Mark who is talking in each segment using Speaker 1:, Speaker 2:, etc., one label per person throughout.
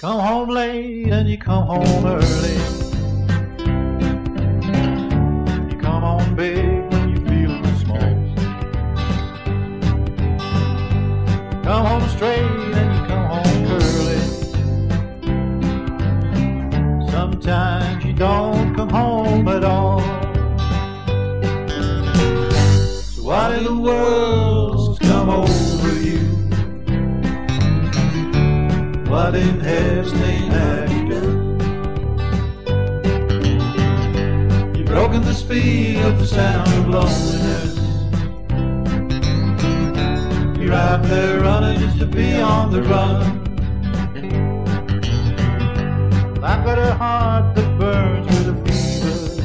Speaker 1: Come home late and you come home early. You come home big when you feel small. Come home straight and you come home curly. Sometimes you don't come home at all. So what in the world's What in have you done? You've broken the speed of the sound of loneliness. You're out there running just to be on the run. I've got a heart that burns with a fever.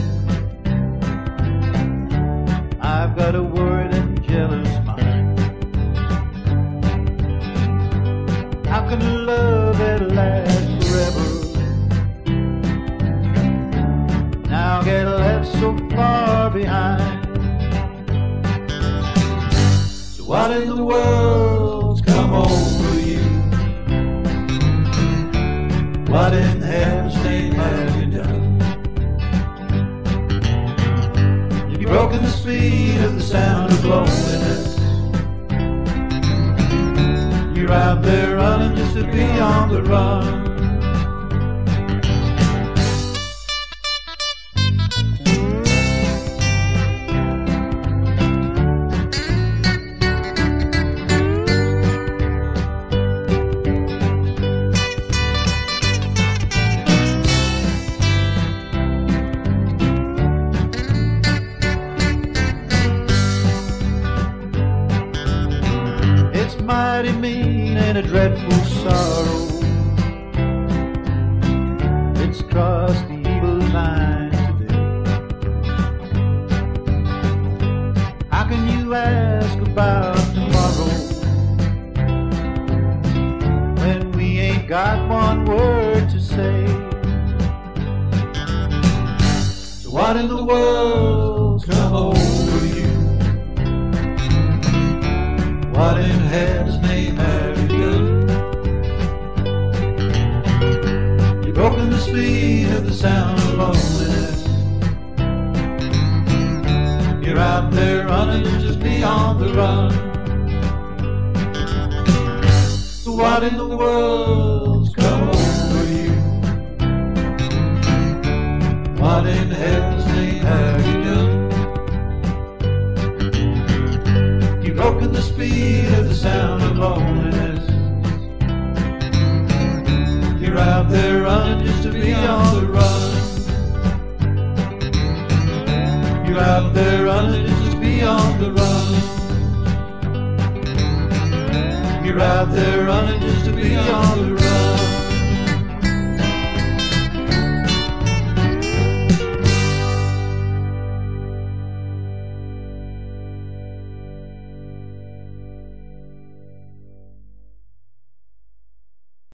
Speaker 1: I've got a worried and jealous mind. How can love What in the world's come over you? What in heaven's name have you done? You've broken the speed of the sound of loneliness. You're out there running just to be on the run. Mighty mean and a dreadful sorrow. It's crossed the evil line today. How can you ask about tomorrow when we ain't got one word to say? So what in the world's come over You've broken the speed of the sound of loneliness. You're out there running just be on the run. So what in the world's come over you? What in heaven's name have you done? You've broken the speed of the sound of loneliness. Out there running just to be on the run. You're out there running just to be on the run. You're out there running just to be on the